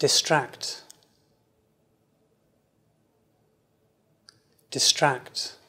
distract, distract.